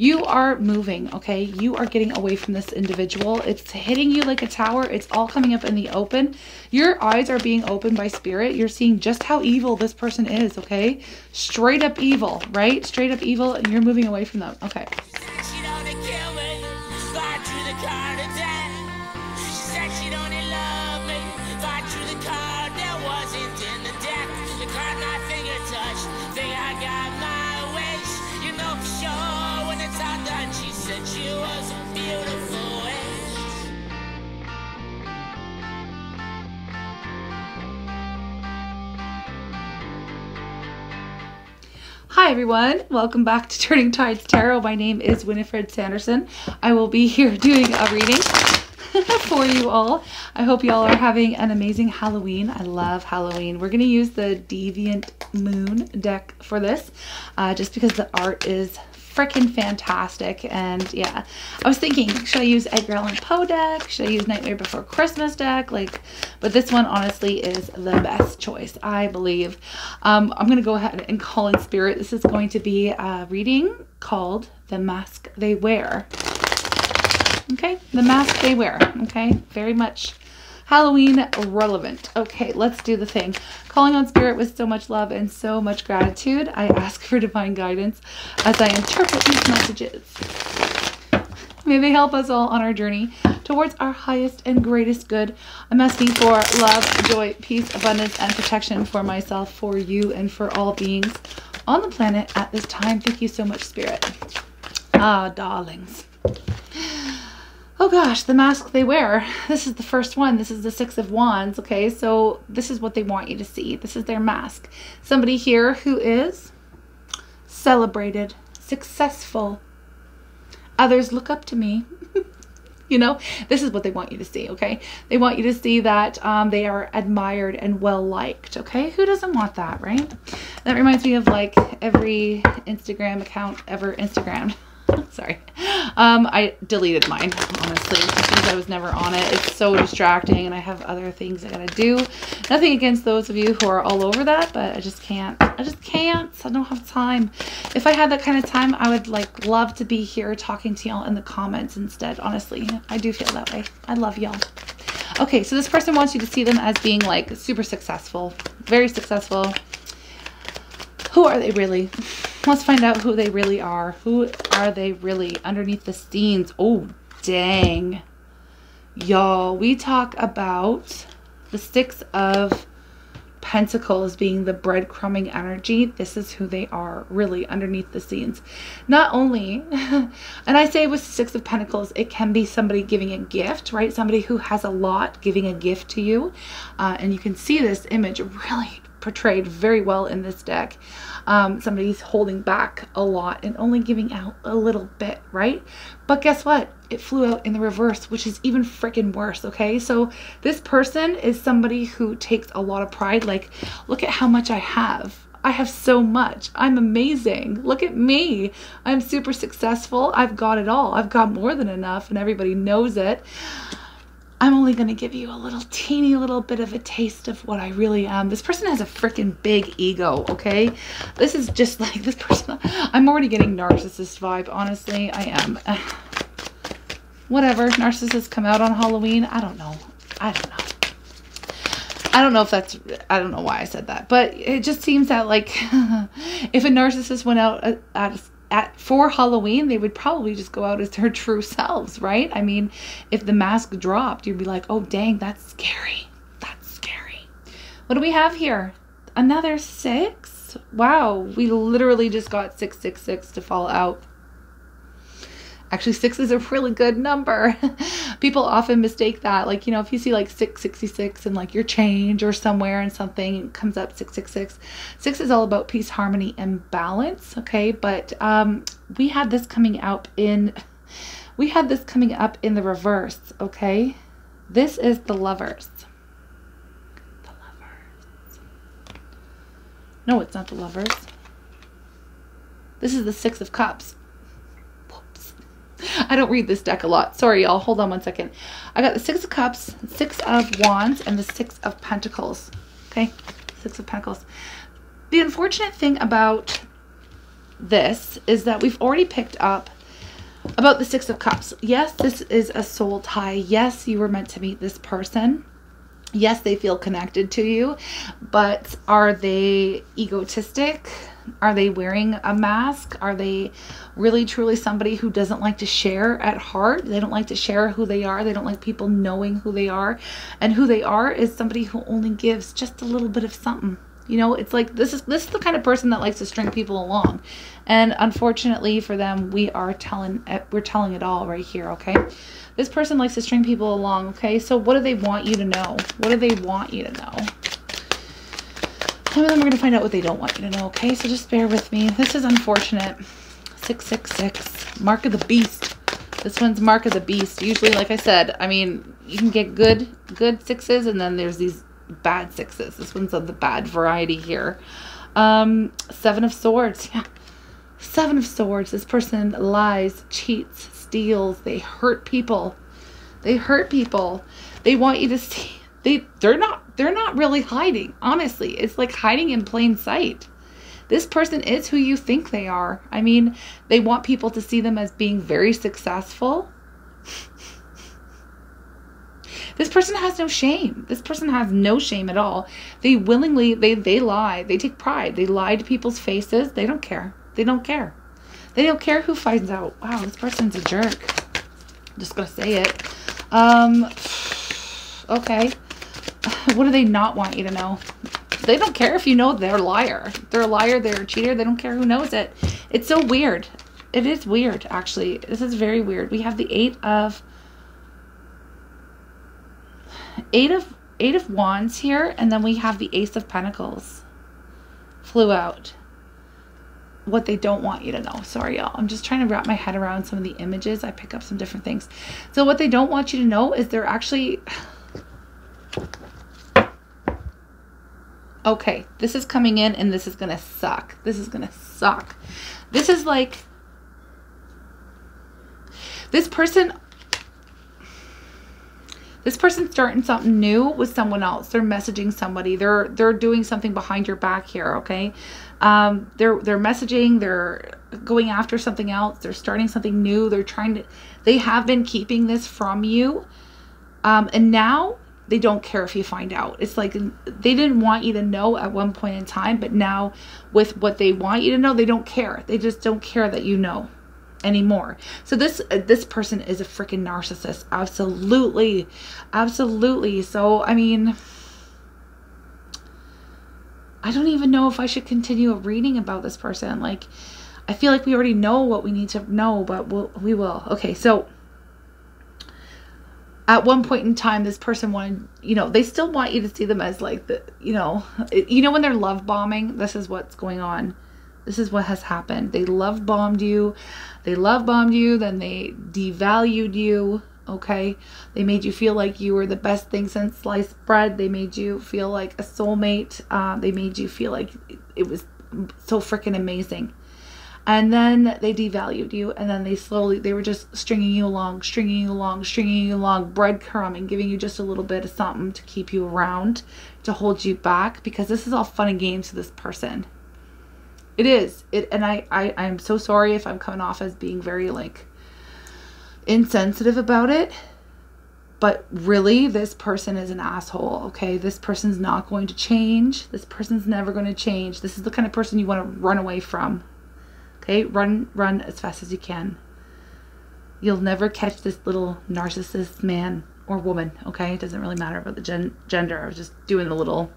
You are moving, okay? You are getting away from this individual. It's hitting you like a tower. It's all coming up in the open. Your eyes are being opened by spirit. You're seeing just how evil this person is, okay? Straight up evil, right? Straight up evil, and you're moving away from them. Okay. Hi everyone, welcome back to Turning Tides Tarot. My name is Winifred Sanderson. I will be here doing a reading for you all. I hope y'all are having an amazing Halloween. I love Halloween. We're going to use the Deviant Moon deck for this uh, just because the art is freaking fantastic. And yeah, I was thinking, should I use Edgar Allan Poe deck? Should I use Nightmare Before Christmas deck? Like, but this one honestly is the best choice, I believe. Um, I'm going to go ahead and call in spirit. This is going to be a reading called The Mask They Wear. Okay, The Mask They Wear. Okay, very much Halloween relevant. Okay, let's do the thing. Calling on spirit with so much love and so much gratitude, I ask for divine guidance as I interpret these messages. May they help us all on our journey towards our highest and greatest good. I'm asking for love, joy, peace, abundance, and protection for myself, for you, and for all beings on the planet at this time. Thank you so much, Spirit. Ah, darlings. Oh gosh, the mask they wear. This is the first one. This is the Six of Wands, okay? So this is what they want you to see. This is their mask. Somebody here who is celebrated, successful. Others look up to me. you know, this is what they want you to see, okay? They want you to see that um, they are admired and well liked, okay? Who doesn't want that, right? That reminds me of like every Instagram account ever Instagrammed. Sorry. Um, I deleted mine, honestly, because I was never on it. It's so distracting and I have other things I gotta do. Nothing against those of you who are all over that, but I just can't. I just can't. I don't have time. If I had that kind of time, I would like love to be here talking to y'all in the comments instead, honestly. I do feel that way. I love y'all. Okay, so this person wants you to see them as being like super successful, very successful. Who are they really? Let's find out who they really are. Who are they really underneath the scenes? Oh, dang. Y'all, we talk about the Six of Pentacles being the breadcrumbing energy. This is who they are really underneath the scenes. Not only, and I say with Six of Pentacles, it can be somebody giving a gift, right? Somebody who has a lot giving a gift to you. Uh, and you can see this image really portrayed very well in this deck. Um, somebody's holding back a lot and only giving out a little bit, right? But guess what? It flew out in the reverse, which is even freaking worse, okay? So this person is somebody who takes a lot of pride. Like, look at how much I have. I have so much. I'm amazing. Look at me. I'm super successful. I've got it all. I've got more than enough, and everybody knows it. I'm only going to give you a little teeny little bit of a taste of what I really am. This person has a freaking big ego, okay? This is just like this person. I'm already getting narcissist vibe, honestly. I am. Whatever. Narcissists come out on Halloween. I don't know. I don't know. I don't know if that's, I don't know why I said that, but it just seems that like if a narcissist went out uh, at, at for Halloween, they would probably just go out as their true selves, right? I mean, if the mask dropped, you'd be like, oh, dang, that's scary. That's scary. What do we have here? Another six? Wow, we literally just got 666 to fall out. Actually, six is a really good number. People often mistake that. Like, you know, if you see like 666 and like your change or somewhere and something comes up 666, six is all about peace, harmony, and balance. Okay. But um, we had this coming out in, we had this coming up in the reverse. Okay. This is the lovers. The lovers. No, it's not the lovers. This is the six of cups. I don't read this deck a lot. Sorry, y'all. Hold on one second. I got the Six of Cups, Six of Wands, and the Six of Pentacles. Okay, Six of Pentacles. The unfortunate thing about this is that we've already picked up about the Six of Cups. Yes, this is a soul tie. Yes, you were meant to meet this person. Yes, they feel connected to you, but are they egotistic? Are they wearing a mask? Are they really truly somebody who doesn't like to share at heart? They don't like to share who they are. They don't like people knowing who they are. And who they are is somebody who only gives just a little bit of something. You know, it's like this is this is the kind of person that likes to string people along. And unfortunately for them, we are telling eh, we're telling it all right here, okay? This person likes to string people along, okay? So what do they want you to know? What do they want you to know? And of them are going to find out what they don't want you to know, okay? So just bear with me. This is unfortunate. 666. Mark of the Beast. This one's Mark of the Beast. Usually, like I said, I mean, you can get good good sixes, and then there's these bad sixes. This one's of the bad variety here. Um, seven of Swords. Yeah. Seven of Swords. This person lies, cheats, steals. They hurt people. They hurt people. They want you to see. They they're not they're not really hiding. Honestly, it's like hiding in plain sight. This person is who you think they are. I mean, they want people to see them as being very successful this person has no shame. This person has no shame at all. They willingly they they lie. They take pride. They lie to people's faces. They don't care. They don't care. They don't care who finds out. Wow, this person's a jerk. I'm just gonna say it. Um okay. What do they not want you to know? They don't care if you know they're a liar. They're a liar, they're a cheater, they don't care who knows it. It's so weird. It is weird, actually. This is very weird. We have the eight of eight of eight of wands here and then we have the ace of pentacles flew out what they don't want you to know sorry y'all i'm just trying to wrap my head around some of the images i pick up some different things so what they don't want you to know is they're actually okay this is coming in and this is gonna suck this is gonna suck this is like this person this person's starting something new with someone else. They're messaging somebody. They're they're doing something behind your back here, okay? Um, they're they're messaging, they're going after something else, they're starting something new, they're trying to they have been keeping this from you. Um, and now they don't care if you find out. It's like they didn't want you to know at one point in time, but now with what they want you to know, they don't care. They just don't care that you know anymore. So this uh, this person is a freaking narcissist. Absolutely. Absolutely. So I mean I don't even know if I should continue reading about this person. Like I feel like we already know what we need to know, but we'll, we will. Okay, so at one point in time this person wanted you know they still want you to see them as like the you know you know when they're love bombing this is what's going on this is what has happened. They love bombed you. They love bombed you. Then they devalued you. Okay. They made you feel like you were the best thing since sliced bread. They made you feel like a soulmate. Uh, they made you feel like it was so freaking amazing. And then they devalued you. And then they slowly, they were just stringing you along, stringing you along, stringing you along, breadcrumbing, giving you just a little bit of something to keep you around, to hold you back. Because this is all fun and games to this person. It is. It and I, I I'm so sorry if I'm coming off as being very like insensitive about it. But really, this person is an asshole, okay? This person's not going to change. This person's never going to change. This is the kind of person you want to run away from. Okay? Run run as fast as you can. You'll never catch this little narcissist man or woman, okay? It doesn't really matter about the gen gender. I was just doing a little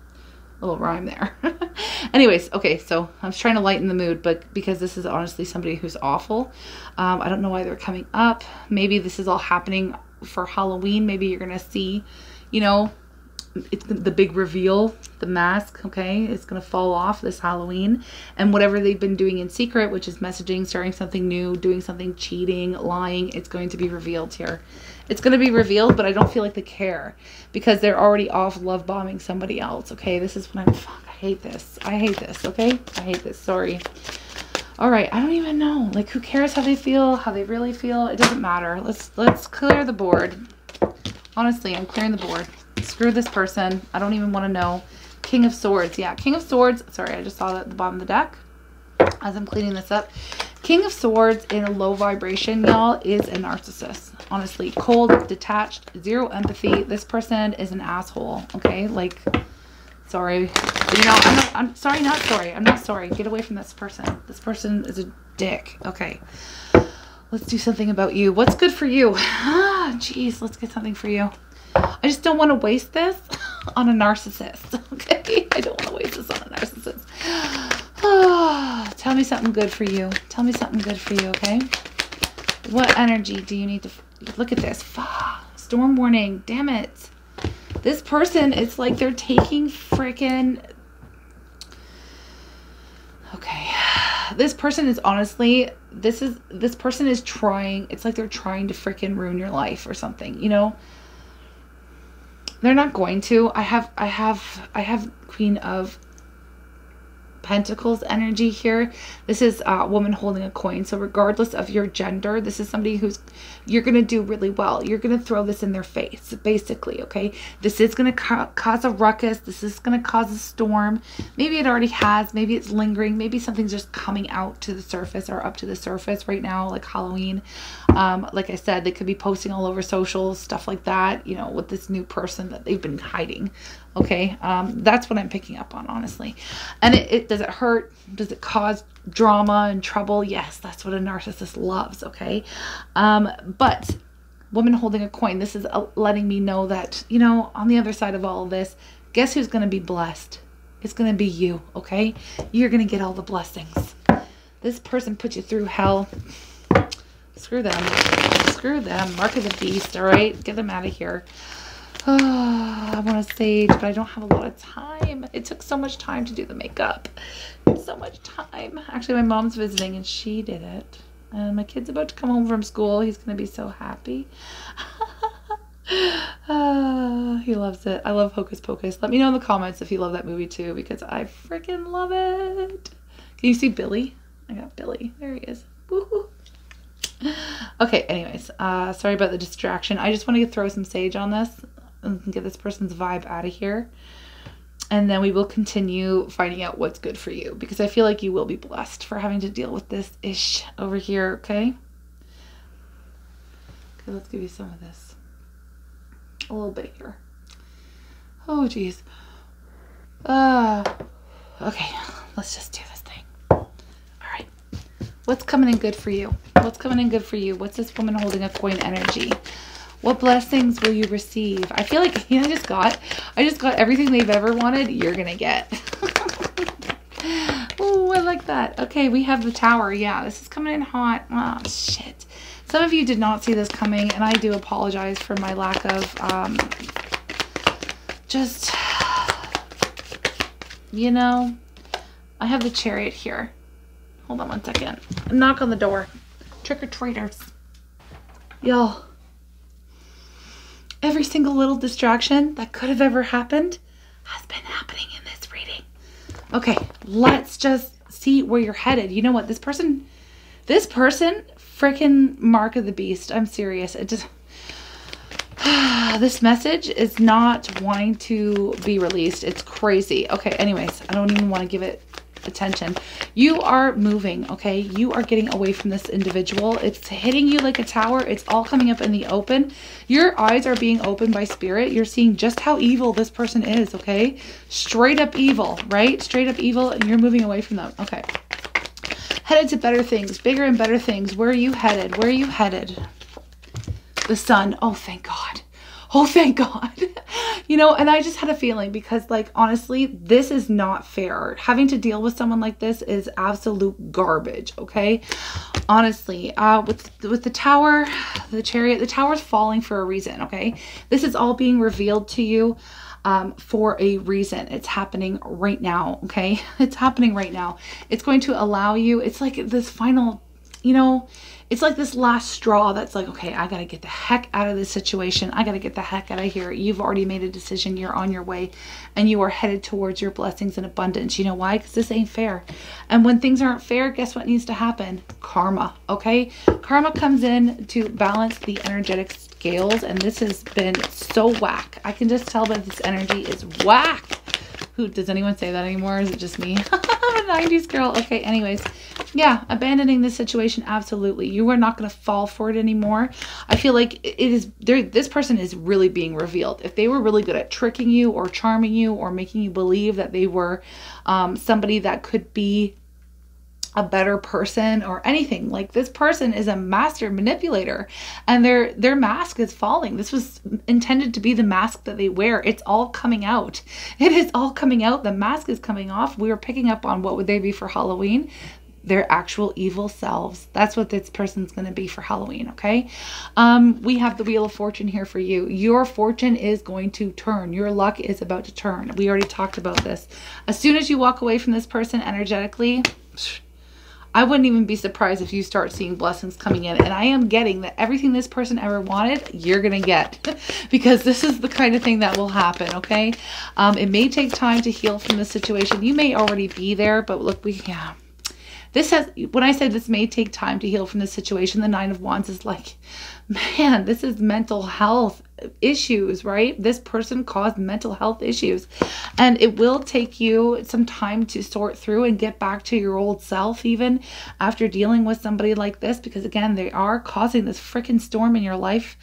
little rhyme there. Anyways, okay, so I was trying to lighten the mood, but because this is honestly somebody who's awful, um, I don't know why they're coming up. Maybe this is all happening for Halloween. Maybe you're to see, you know, it's the big reveal, the mask, okay, it's going to fall off this Halloween. And whatever they've been doing in secret, which is messaging, starting something new, doing something cheating, lying, it's going to be revealed here. It's going to be revealed, but I don't feel like they care because they're already off love bombing somebody else. Okay, this is when I'm, fuck, I hate this. I hate this, okay? I hate this, sorry. All right, I don't even know. Like, who cares how they feel, how they really feel? It doesn't matter. Let's, let's clear the board. Honestly, I'm clearing the board. Screw this person. I don't even want to know. King of Swords. Yeah, King of Swords. Sorry, I just saw that at the bottom of the deck as I'm cleaning this up. King of Swords in a low vibration, y'all, is a narcissist. Honestly, cold, detached, zero empathy. This person is an asshole. Okay, like, sorry. You know, I'm, not, I'm sorry, not sorry. I'm not sorry. Get away from this person. This person is a dick. Okay. Let's do something about you. What's good for you? Ah, jeez, let's get something for you. I just don't want to waste this on a narcissist. Okay, I don't want to waste this on a narcissist. Oh, tell me something good for you. Tell me something good for you, okay? What energy do you need to look at this? Storm warning. Damn it. This person, it's like they're taking freaking Okay. This person is honestly this is this person is trying it's like they're trying to freaking ruin your life or something, you know? They're not going to. I have I have I have Queen of Pentacles energy here. This is a woman holding a coin. So regardless of your gender, this is somebody who's, you're going to do really well. You're going to throw this in their face, basically, okay? This is going to ca cause a ruckus. This is going to cause a storm. Maybe it already has. Maybe it's lingering. Maybe something's just coming out to the surface or up to the surface right now, like Halloween. Um, like I said, they could be posting all over socials, stuff like that, you know, with this new person that they've been hiding. Okay, um, that's what I'm picking up on, honestly. And it, it does it hurt? Does it cause drama and trouble? Yes, that's what a narcissist loves. Okay, um, but woman holding a coin. This is uh, letting me know that you know on the other side of all of this, guess who's going to be blessed? It's going to be you. Okay, you're going to get all the blessings. This person put you through hell. Screw them. Screw them. Mark of the beast. All right, get them out of here. Oh, I want to sage, but I don't have a lot of time. It took so much time to do the makeup. So much time. Actually, my mom's visiting and she did it. And my kid's about to come home from school. He's going to be so happy. oh, he loves it. I love Hocus Pocus. Let me know in the comments if you love that movie too, because I freaking love it. Can you see Billy? I got Billy. There he is. Woohoo. Okay, anyways, uh, sorry about the distraction. I just want to throw some sage on this and get this person's vibe out of here. And then we will continue finding out what's good for you because I feel like you will be blessed for having to deal with this ish over here, okay? Okay, let's give you some of this. A little bit here. Oh, geez. Uh, okay, let's just do this thing. All right. What's coming in good for you? What's coming in good for you? What's this woman holding a coin energy? What blessings will you receive? I feel like I just got, I just got everything they've ever wanted. You're gonna get. oh, I like that. Okay, we have the tower. Yeah, this is coming in hot. Oh shit. Some of you did not see this coming, and I do apologize for my lack of um, just, you know, I have the chariot here. Hold on one second. Knock on the door. Trick-or-treaters. Y'all every single little distraction that could have ever happened has been happening in this reading. Okay, let's just see where you're headed. You know what? This person, this person, freaking mark of the beast. I'm serious. It just, this message is not wanting to be released. It's crazy. Okay, anyways, I don't even want to give it attention. You are moving, okay? You are getting away from this individual. It's hitting you like a tower. It's all coming up in the open. Your eyes are being opened by spirit. You're seeing just how evil this person is, okay? Straight up evil, right? Straight up evil, and you're moving away from them. Okay. Headed to better things, bigger and better things. Where are you headed? Where are you headed? The sun. Oh, thank God oh, thank God. you know, and I just had a feeling because, like, honestly, this is not fair. Having to deal with someone like this is absolute garbage, okay? Honestly, uh, with, with the tower, the chariot, the tower's falling for a reason, okay? This is all being revealed to you um, for a reason. It's happening right now, okay? It's happening right now. It's going to allow you, it's like this final, you know, it's like this last straw that's like, okay, I got to get the heck out of this situation. I got to get the heck out of here. You've already made a decision. You're on your way and you are headed towards your blessings and abundance. You know why? Because this ain't fair. And when things aren't fair, guess what needs to happen? Karma, okay? Karma comes in to balance the energetic scales and this has been so whack. I can just tell that this energy is whack. Who does anyone say that anymore? Is it just me? I'm a 90s girl. Okay, anyways, Yeah, abandoning this situation, absolutely. You are not going to fall for it anymore. I feel like it is there. This person is really being revealed. If they were really good at tricking you or charming you or making you believe that they were um, somebody that could be a better person or anything like this person is a master manipulator and their their mask is falling this was intended to be the mask that they wear it's all coming out it is all coming out the mask is coming off we were picking up on what would they be for halloween their actual evil selves. That's what this person's going to be for Halloween, okay? Um, we have the Wheel of Fortune here for you. Your fortune is going to turn. Your luck is about to turn. We already talked about this. As soon as you walk away from this person energetically, I wouldn't even be surprised if you start seeing blessings coming in. And I am getting that everything this person ever wanted, you're going to get. because this is the kind of thing that will happen, okay? Um, it may take time to heal from the situation. You may already be there, but look, we, yeah. This has, when I say this may take time to heal from the situation, the Nine of Wands is like, man, this is mental health issues, right? This person caused mental health issues. And it will take you some time to sort through and get back to your old self, even after dealing with somebody like this, because again, they are causing this freaking storm in your life.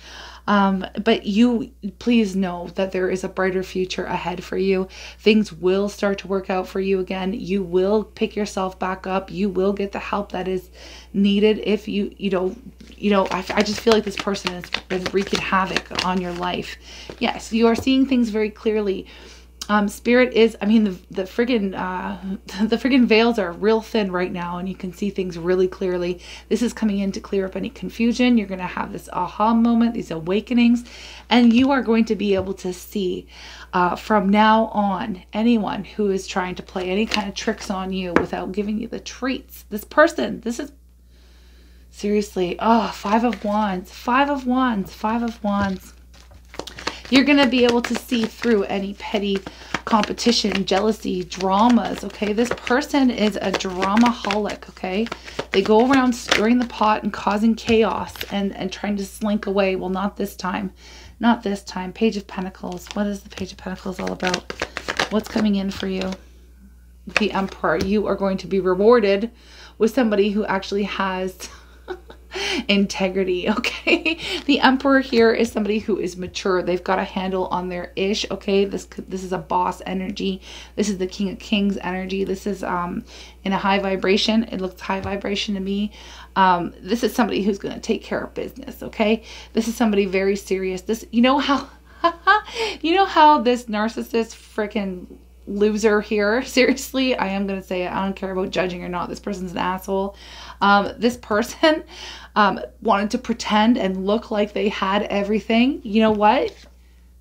Um, but you please know that there is a brighter future ahead for you. Things will start to work out for you again. You will pick yourself back up. You will get the help that is needed if you, you know, you know, I, I just feel like this person has been wreaking havoc on your life. Yes, you are seeing things very clearly um, spirit is, I mean, the, the friggin', uh, the friggin' veils are real thin right now and you can see things really clearly. This is coming in to clear up any confusion. You're going to have this aha moment, these awakenings, and you are going to be able to see uh, from now on anyone who is trying to play any kind of tricks on you without giving you the treats. This person, this is seriously, oh, five of wands, five of wands, five of wands. You're going to be able to see through any petty competition, jealousy, dramas, okay? This person is a dramaholic, okay? They go around stirring the pot and causing chaos and, and trying to slink away. Well, not this time. Not this time. Page of Pentacles. What is the Page of Pentacles all about? What's coming in for you? The Emperor. You are going to be rewarded with somebody who actually has integrity, okay? The emperor here is somebody who is mature. They've got a handle on their ish, okay? This this is a boss energy. This is the king of kings energy. This is um in a high vibration. It looks high vibration to me. Um this is somebody who's going to take care of business, okay? This is somebody very serious. This you know how you know how this narcissist freaking loser here. Seriously, I am going to say it. I don't care about judging or not. This person's an asshole. Um, this person um, wanted to pretend and look like they had everything. You know what?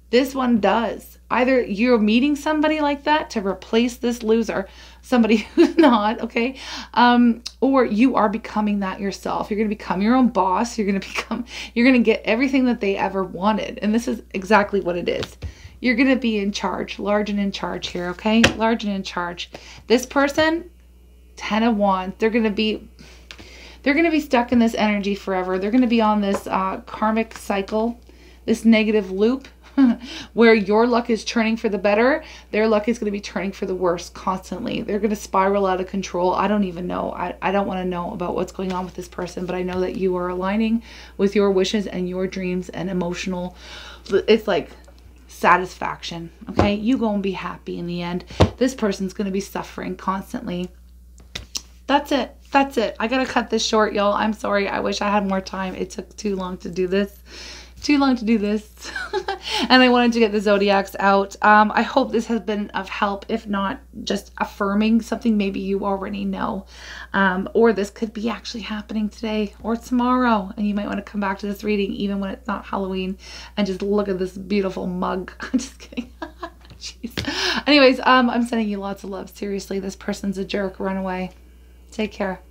This one does. Either you're meeting somebody like that to replace this loser, somebody who's not, okay? Um, or you are becoming that yourself. You're going to become your own boss. You're going to become, you're going to get everything that they ever wanted. And this is exactly what it is. You're going to be in charge, large and in charge here, okay? Large and in charge. This person, 10 of Wands, they're going to be they're going to be stuck in this energy forever. They're going to be on this uh, karmic cycle, this negative loop where your luck is turning for the better, their luck is going to be turning for the worse constantly. They're going to spiral out of control. I don't even know. I, I don't want to know about what's going on with this person, but I know that you are aligning with your wishes and your dreams and emotional. It's like satisfaction. Okay, you gonna be happy in the end. This person's gonna be suffering constantly. That's it. That's it. I gotta cut this short, y'all. I'm sorry. I wish I had more time. It took too long to do this. Too long to do this. and I wanted to get the zodiacs out. Um, I hope this has been of help. If not, just affirming something maybe you already know. Um, or this could be actually happening today or tomorrow. And you might want to come back to this reading even when it's not Halloween and just look at this beautiful mug. I'm just kidding. Jeez. Anyways, um, I'm sending you lots of love. Seriously, this person's a jerk. Run away. Take care.